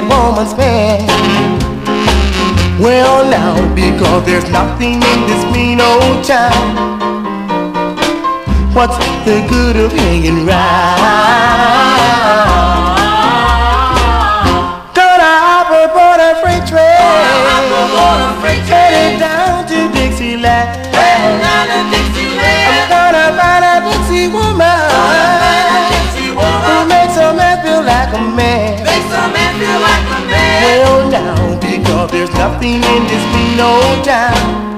that woman's man. Well now, because there's nothing in this mean old town. What's the good of hanging round? Gonna hop aboard a freight train. Because there's nothing in this old town.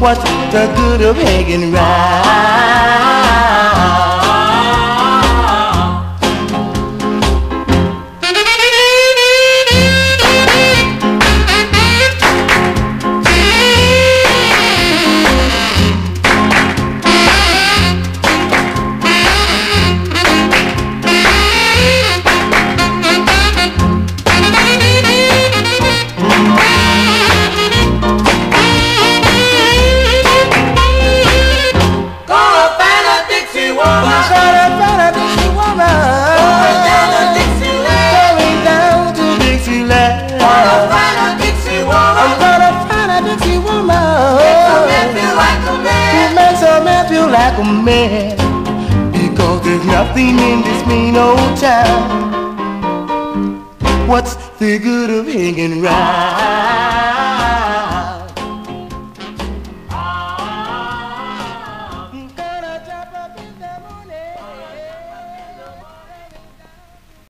What's the good of hanging round? Like a man. Because there's nothing in this mean old town. What's the good of hanging round?